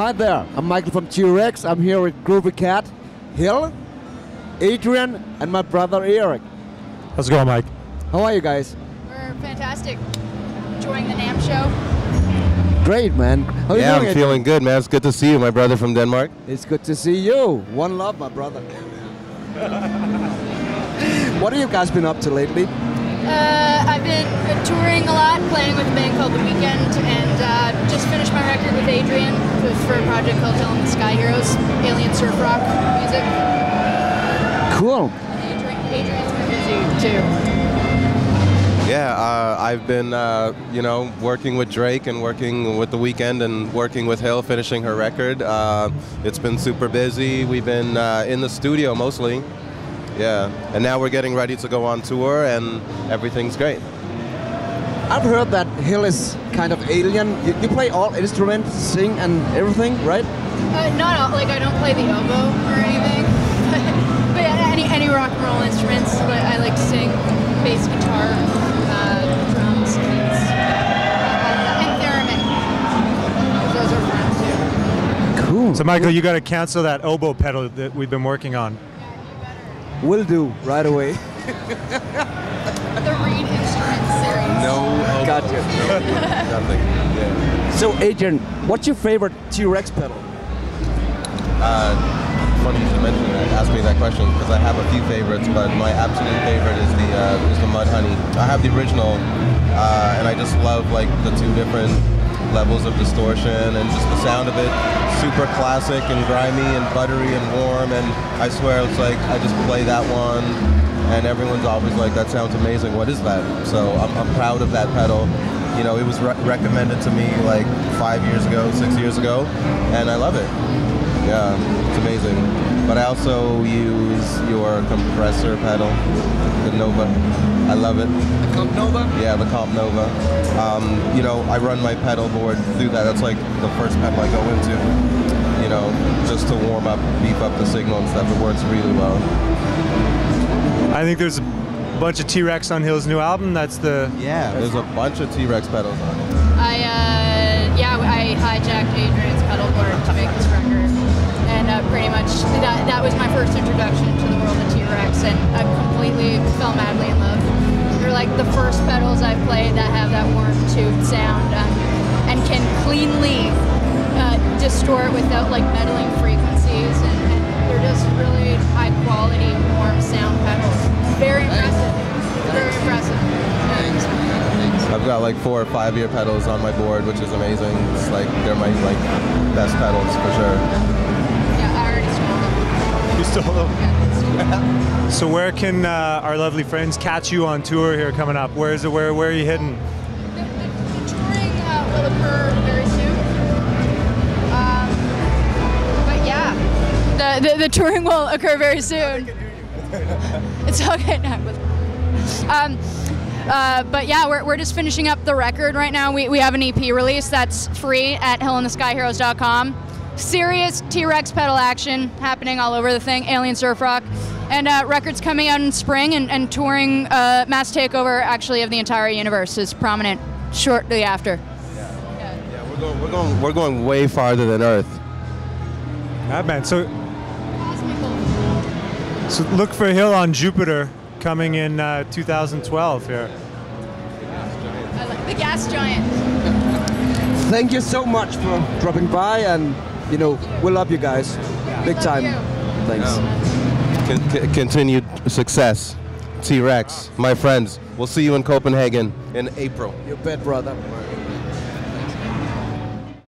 Hi there, I'm Michael from T-Rex. I'm here with Groovy Cat, Hill, Adrian, and my brother Eric. How's it going, Mike? How are you guys? We're fantastic. Enjoying the NAMM show. Great, man. How you yeah, doing? I'm feeling good, man. It's good to see you, my brother from Denmark. It's good to see you. One love, my brother. what have you guys been up to lately? Uh, I've been uh, touring a lot, playing with a band called The Weeknd, and uh, just finished my record with Adrian for for a project called Hill in the Sky Heroes, Alien Surf Rock music. Cool. Adrian, Adrian's been busy too. Yeah, uh, I've been, uh, you know, working with Drake and working with The Weeknd and working with Hill, finishing her record. Uh, it's been super busy. We've been uh, in the studio mostly. Yeah, and now we're getting ready to go on tour, and everything's great. I've heard that Hill is kind of alien. You, you play all instruments, sing, and everything, right? Uh, not all, like I don't play the oboe or anything, but yeah, any any rock and roll instruments. But I like to sing bass guitar, uh, drums, keys, uh, and theremin. Those are fun too. Cool. So, Michael, you got to cancel that oboe pedal that we've been working on. Will do right away. The Reed Instruments series. No, Got you. nothing. Yeah. So, Adrian, what's your favorite T-Rex pedal? Uh, funny you should mention that. Ask me that question because I have a few favorites, but my absolute favorite is the uh, is the Mudhoney. I have the original, uh, and I just love like the two different levels of distortion and just the sound of it. Super classic and grimy and buttery and warm, and I swear it's like I just play that one, and everyone's always like, "That sounds amazing. What is that?" So I'm, I'm proud of that pedal. You know, it was re- recommended to me like five years ago, six years ago, and I love it. Yeah, it's amazing. But I also use your compressor pedal, the Nova. I love it. The Comp Nova? Yeah, the Comp Nova. Um, you know, I run my pedal board through that. That's like the first pedal I go into. You know, just to warm up, beef up the signal and stuff. It works really well. I think there's a bunch of T-Rex on Hill's new album. That's the Yeah, there's a bunch of T-Rex pedals on it. I uh, yeah, I hijacked Adrian's pedal board to make this record, and uh, pretty much that that was my first introduction to the world of T-Rex, and I completely fell madly in love. They're like the first pedals I've played that have that warm tube sound um, and can cleanly uh, distort without like meddling frequencies, and, and they're just really high quality warm sound pedals. Very impressive. Very impressive. I've got like four or five year pedals on my board, which is amazing. It's like they're my like best pedals for sure. Them. you stole them. Yeah. So, where can uh, our lovely friends catch you on tour here coming up? Where is it? Where Where are you hidden? The, the, the touring uh, will occur very soon. Um, but yeah, the, the, the touring will occur very soon. it's okay now. Um, uh, but yeah, we're, we're just finishing up the record right now. We, we have an EP release that's free at hillintheskyheroes.com. Serious T-Rex pedal action happening all over the thing, Alien Surf Rock. And uh, records coming out in spring and, and touring uh, mass takeover actually of the entire universe is prominent shortly after. Yeah, we're going, we're going, we're going way farther than Earth. Ah, man. So, so look for Hill on Jupiter coming in uh, 2012 here. Like the gas giant. Thank you so much for dropping by, and you know we love you guys, big time. Thanks. Con- continued success. T Rex, my friends. We'll see you in Copenhagen in April. You bet, brother.